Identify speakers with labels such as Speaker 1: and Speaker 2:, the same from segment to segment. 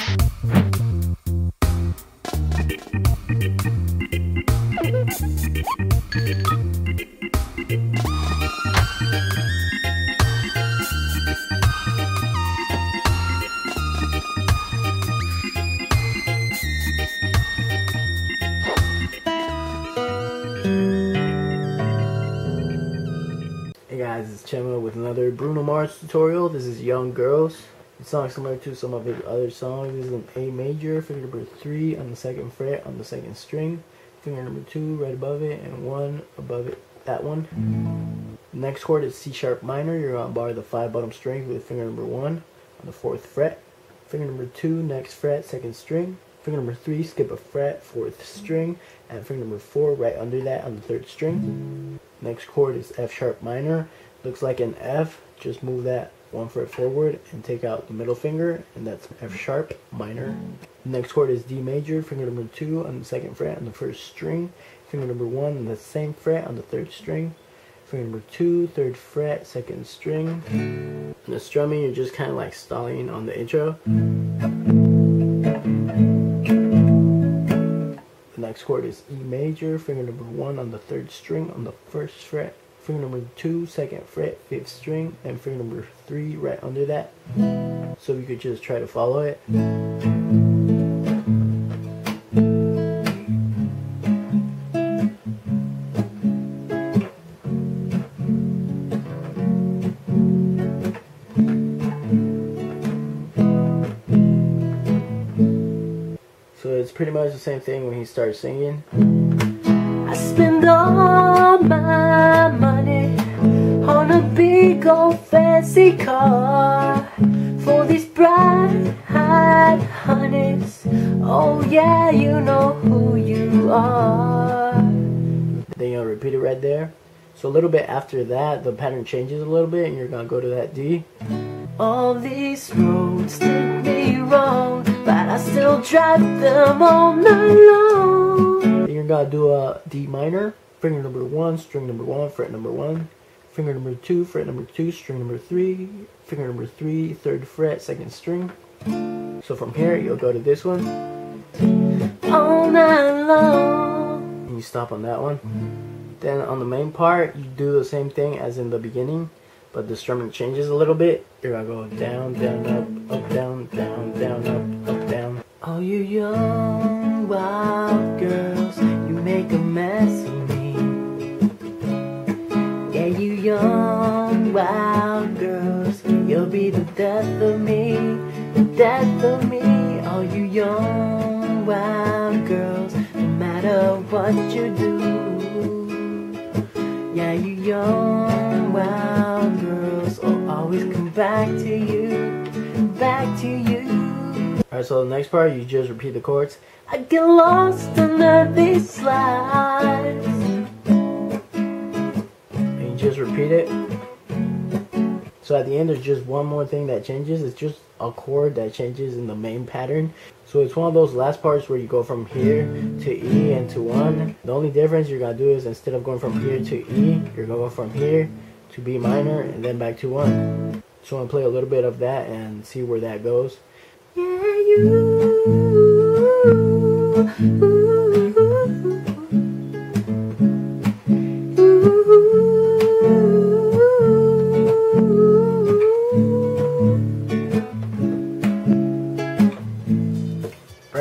Speaker 1: Hey guys, it's Chema with another Bruno Mars tutorial. This is Young Girls. It sounds similar to some of his other songs. Is an A major, finger number 3 on the second fret on the second string. Finger number 2 right above it and 1 above it, that one. Next chord is C sharp minor. You're on bar the 5 bottom string with finger number 1 on the 4th fret. Finger number 2 next fret, second string. Finger number 3 skip a fret, 4th string. And finger number 4 right under that on the 3rd string. Next chord is F sharp minor. Looks like an F. Just move that one fret forward and take out the middle finger and that's F sharp minor. Next chord is D major, finger number 2 on the second fret on the first string, finger number 1 on the same fret on the third string, finger number 2, third fret, second string. And the strumming, you're just kind of like stalling on the intro. The next chord is E major, finger number 1 on the third string on the first fret, finger number 2, second fret, 5th string, and finger number 3 right under that. So you could just try to follow it. So it's pretty much the same thing when he starts singing.
Speaker 2: I spend all my old fancy car for these bright-eyed honeys. Oh yeah, you know who you are.
Speaker 1: Then you'll repeat it right there. So a little bit after that, the pattern changes a little bit, and you're gonna go to that D.
Speaker 2: All these roads take me wrong, but I still drive them all night long.
Speaker 1: Then you're gonna do a D minor, finger number one, string number one, fret number one, finger number two, fret number two, string number three, finger number three, third fret, second string. So from here, you'll go to this one,
Speaker 2: All night long.
Speaker 1: and you stop on that one. Then on the main part, you do the same thing as in the beginning, but the strumming changes a little bit. You're gonna go down, down, up, up, down, down, down, up, up, down.
Speaker 2: All you young wild girls, you make a mess death of me, the death of me. All you young wild girls, no matter what you do. Yeah, you young wild girls, will always come back to you, back to you.
Speaker 1: Alright, so the next part, you just repeat the chords.
Speaker 2: I get lost under these slides.
Speaker 1: and you just repeat it. So at the end, there's just one more thing that changes. It's just a chord that changes in the main pattern. So it's one of those last parts where you go from here to E and to 1. The only difference you're going to do is instead of going from here to E, you're going to go from here to B minor and then back to 1. So I'm going to play a little bit of that and see where that goes.
Speaker 2: Yeah, you.
Speaker 1: Alright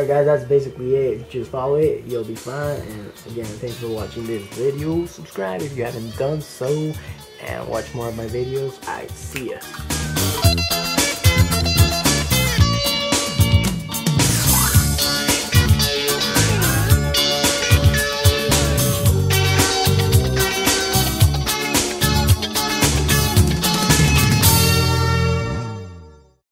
Speaker 1: guys, that's basically it. Just follow it, you'll be fine. And again, thanks for watching this video. Subscribe if you haven't done so. And watch more of my videos. Alright, see ya.